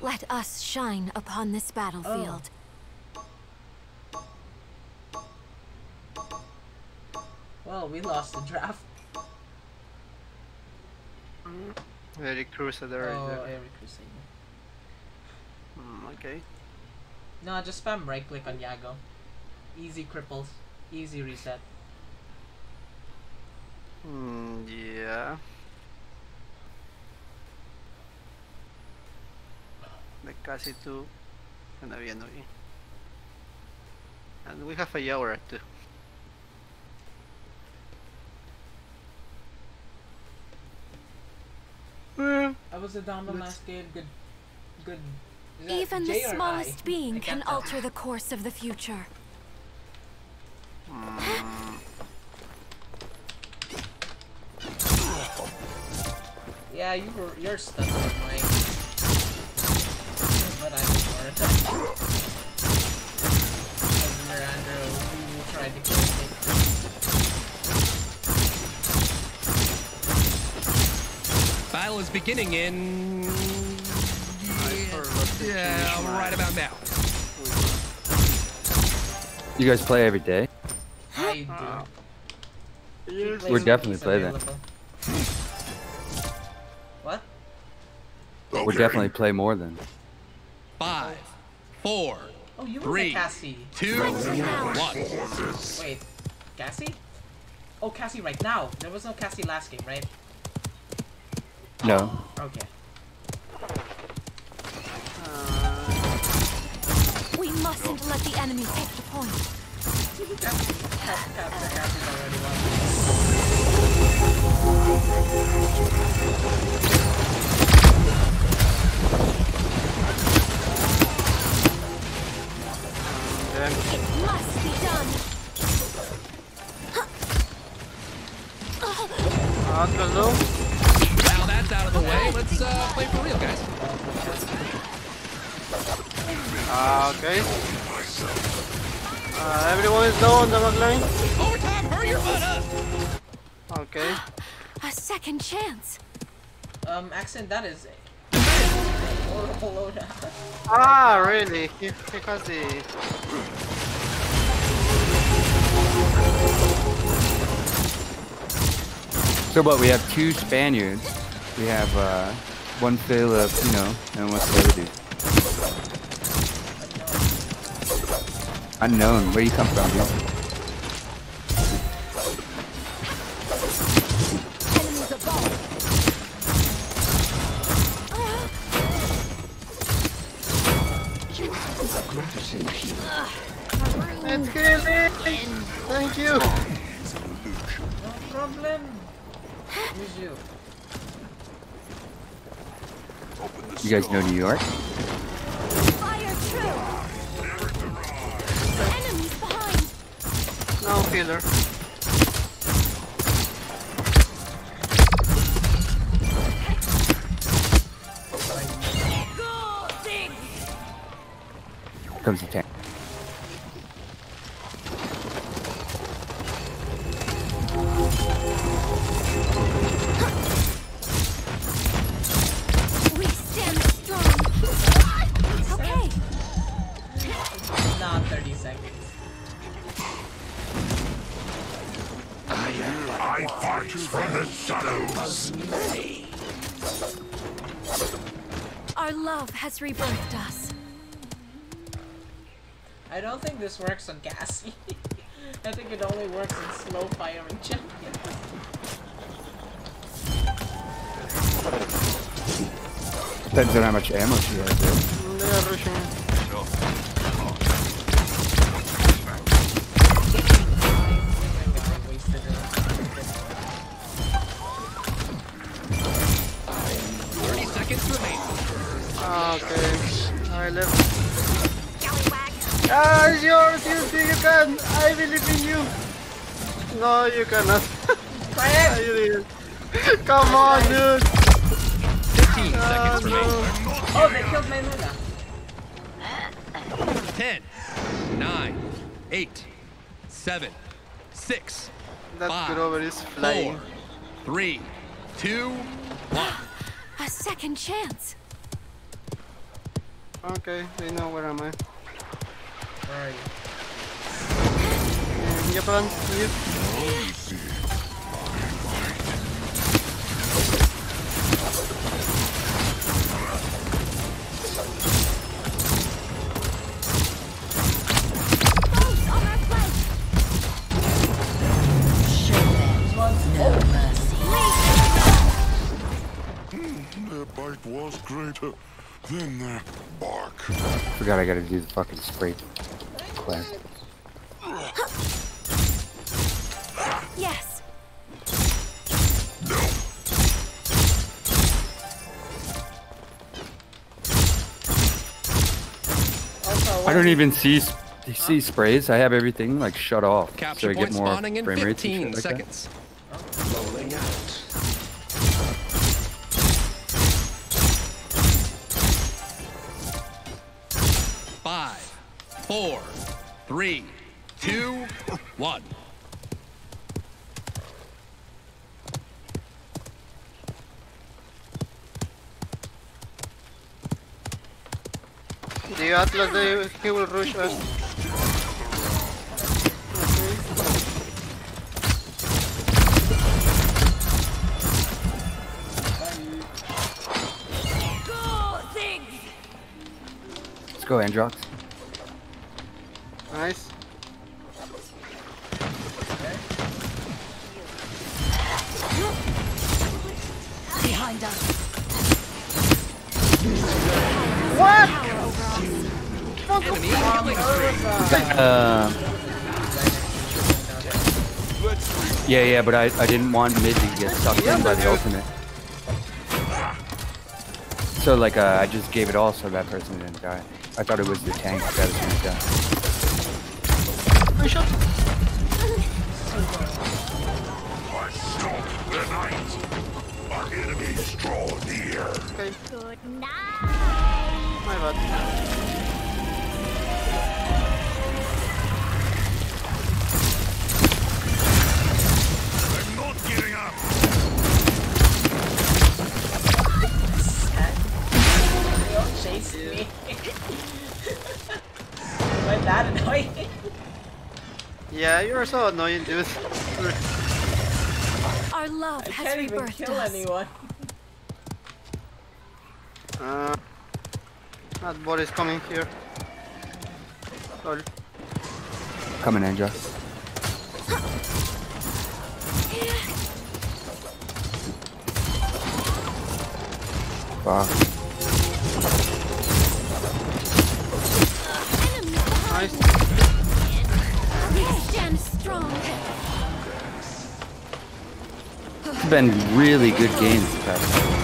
Let us shine upon this battlefield. Well, we lost the draft. Eric Crusader. Oh, Oh, Eric Crusader. mm, okay. No, just spam right click on Yago. Easy cripples. Easy reset. Mm, yeah. Like casi two. Ano yan, okay. And we have a hour too. Well, I was a down last game. Good. Good. Even the J or smallest I being can't can tell. alter the course of the future. mm, Yeah, you were. You're stuck on my. Battle is beginning in. Yeah, right about now. You guys play every day? I do. We're definitely He's play then. available. What? We'll definitely play more than. Five, four, Oh, you were Three. Cassie. two. Wait, Cassie? Oh, Cassie right now. There was no Cassie last game, right? No. Okay. Uh, we mustn't let the enemy take the point. Cassie, Cassie, Cassie, Cassie's already won. Then It must be done. Uncle Lou. Now that's out of the way. Let's uh, play for real, guys. Ah, okay. Uh, everyone is low on the back line. Overtime, hurry your butt up. Okay. A second chance. Um, accent, that is a horrible loadout. Ah, really? He, he. So what? We have two Spaniards. We have uh, one Filipino and other dude? Unknown. Where you come from, dude? It's killing! Thank you! No problem. Who's you? You guys know New York? Fire true. Enemies behind. No filler. Our love has rebirthed us. I don't think this works on Cassie. I think it only works in slow firing champions. Depends on how much ammo she has. Dude. They are rushing. I wasted it. 30 seconds remaining. Ah, okay. I left. Ah, it's yours! You see, you can! I believe in you! No, you cannot. Try it! you did it. Come on, dude! 15 Ah, seconds remaining. no. Oh, they killed my Luna. 10, 9, 8, 7, 6, That Five, Grover is flying. 4, 3, 2, 1. A second chance. Okay, they know where I am I. Where you? You? Foes on! Their bite was greater than bark. Forgot I gotta do the fucking spray. Clap. Yes! Also, I don't even see s- see sprays. I have everything like shut off, Capture so I get more frame rates and shit like seconds. Rolling two, one. The Atlas, they, he will rush us. Go! Let's go, Androx. Spree. Uh, yeah, yeah, but I, I didn't want mid to get sucked in by the ultimate. So like uh, I just gave it all so that person didn't die. I thought it was the tank that was gonna die. Enemies draw near. Okay, Good night! my bad. I'm not giving up. They all chased me. Why that annoying? Yeah, you're so annoying, dude. Our love I has can't even rebirthed kill us. anyone. Uh, that bot is coming here. Lol. Coming, Androx. Fuck. Nice. We stand strong! It's been really good games the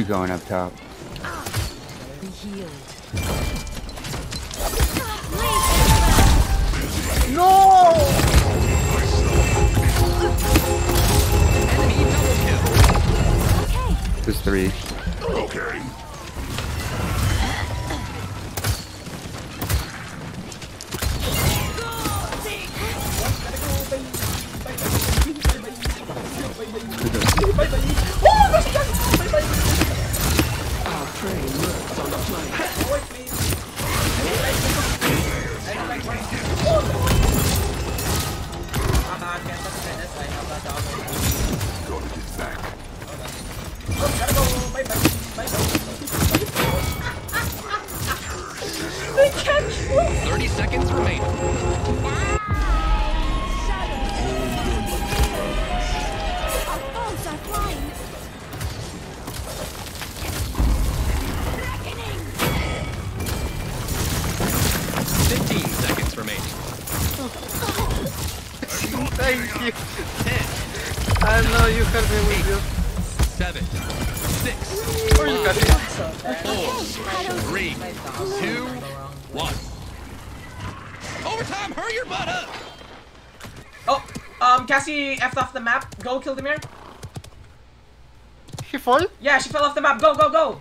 Two going up top. Enemy double kill. There's three. Okay. I know you helped me with you. 7, 6, Or you got it. 4, 3, 2, 1. Overtime, hurry your butt up! Oh, um, Cassie effed off the map. Go, Kildemir. She fall? Yeah, she fell off the map. Go, go, go.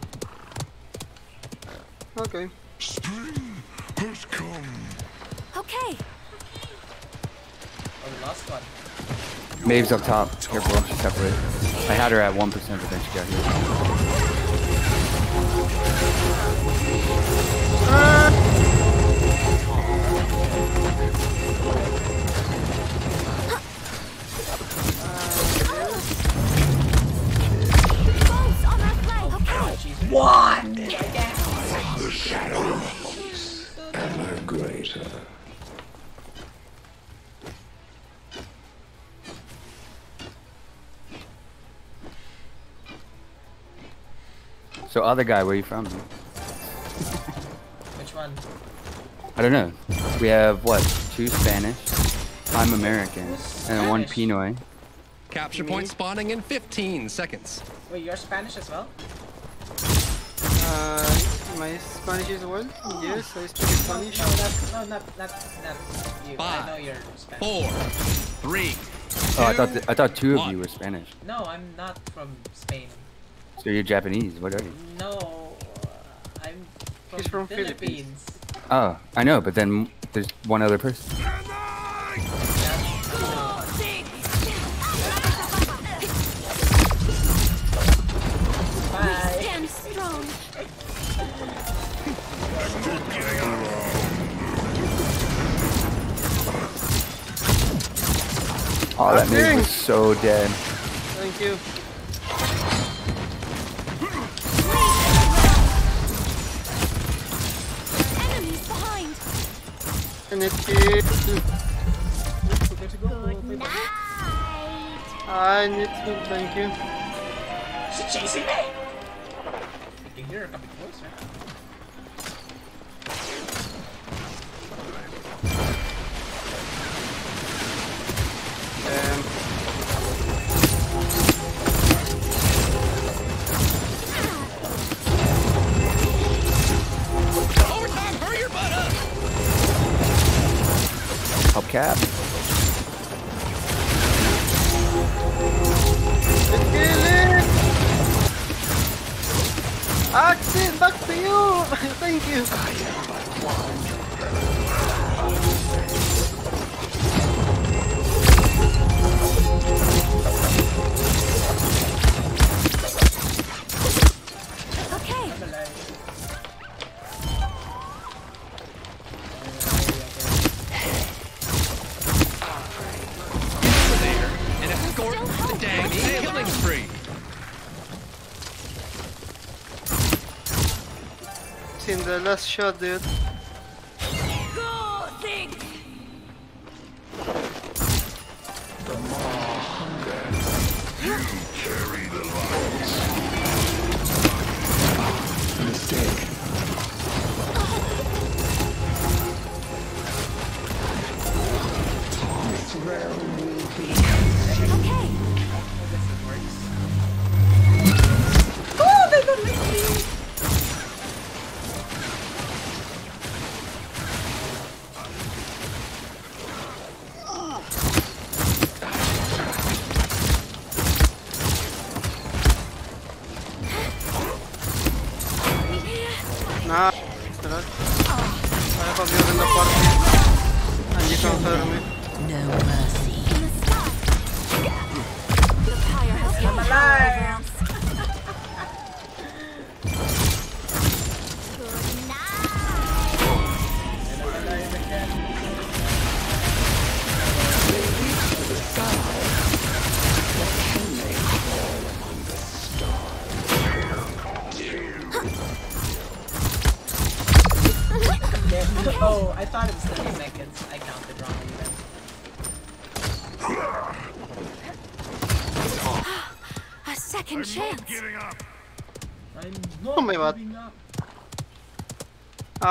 Okay. Spring has come. Okay. Oh, we lost one. Maeve's up top. Careful, she's separate. I had her at 1%, but then she got here. So other guy, where are you from? Which one? I don't know. We have what? Two Spanish. I'm American, and one Pinoy. Capture point spawning in 15 seconds. Wait, you're Spanish as well? Uh, my Spanish is well? Yes, I speak Spanish. No, not, no, not, not, not you. I know you're Spanish. Four, three. Oh, I thought two, th I thought two of you were Spanish. No, I'm not from Spain. So you're Japanese. What are you? No, uh, I'm from, He's from Philippines. Oh, I know, but then there's one other person. Bye. Stand strong. Oh, that Nothing. Was so dead. Thank you. And it is... Good night. I need to, thank you. She's chasing me! You can hear her coming closer. The last shot, dude.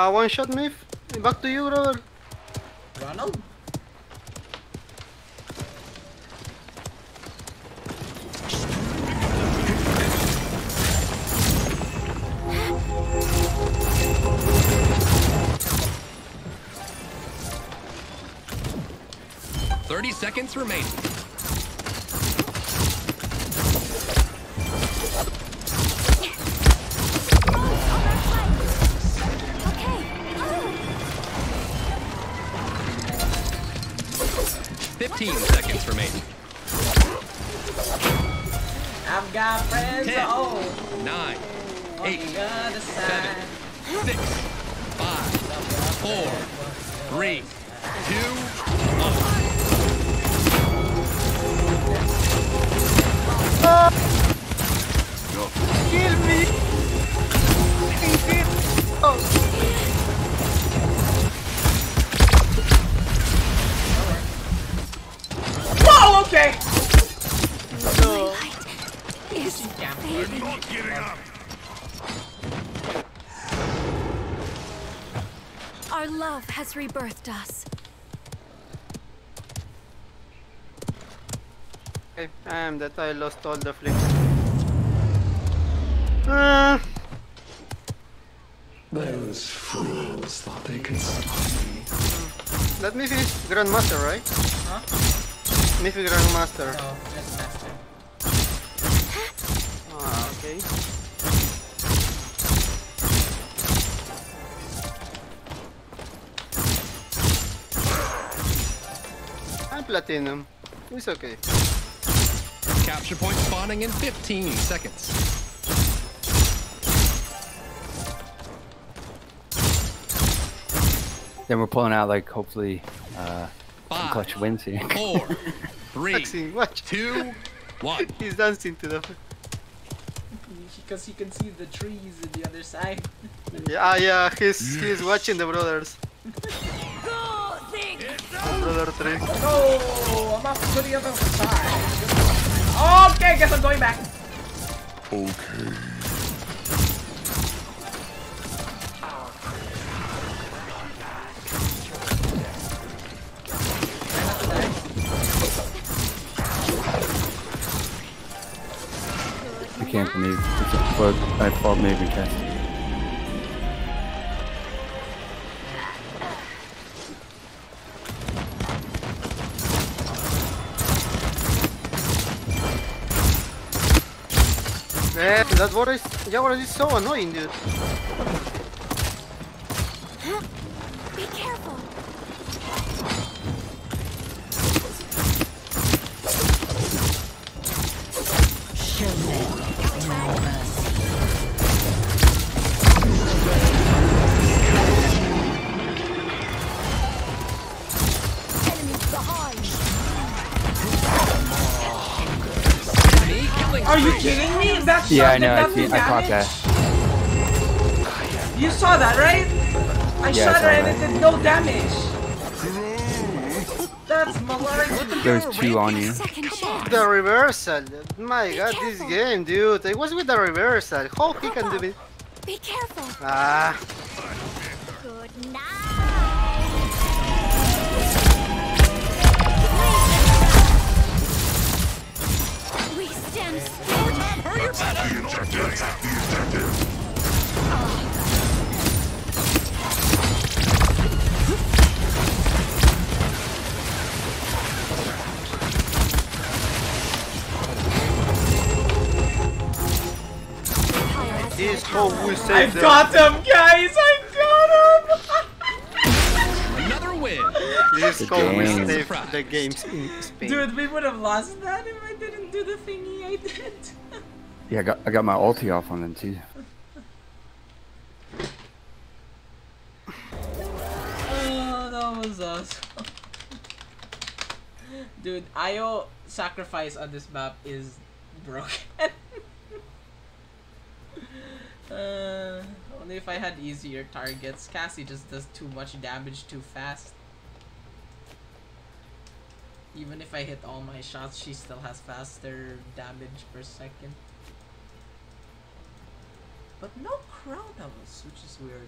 Uh, one shot, Miff. Back to you, brother. Ronald? 30 seconds remaining. Eight, the other side. seven, six, five, four, three, two, one. Kill me! Oh. Whoa. Okay. No. is fading. Not getting up. Our love has rebirthed us. Okay, I am that I lost all the flicks. Uh, Those fools thought they could stop me. let me finish Grandmaster, right? Huh? Miffy Grandmaster. No, just master. Ah, okay. Platinum. It's okay. Capture point spawning in 15 seconds. Then we're pulling out like hopefully uh, some clutch wins here. four, three, Maxine, watch. two, one. He's dancing to the. Because he can see the trees on the other side. Yeah, ah, yeah, he's he's watching the brothers. Go think. Brother three. No, I'm off to the other side. Okay, guess I'm going back. Okay. I can't believe it's but I thought maybe that. That is that is so annoying, dude. Yeah, I know. I, see, I caught damage? that. You saw that, right? I Yeah, shot saw her and it did no damage. That's malarkey. There's two on you. The reversal. My god, this game, dude. It was with the reversal. Hope he can do it? Be careful. Ah, Good night. Save I've them. got him, guys! I got them! Another win. This Good hoe will game. save Surprise. the games in Spain. Dude, we would have lost that if I didn't do the thingy I did. Yeah, I got I got my ulti off on them too. Oh, that was awesome. Dude, IO sacrifice on this map is broken. uh, only if I had easier targets. Cassie just does too much damage too fast. Even if I hit all my shots, she still has faster damage per second. But no Chronos, which is weird.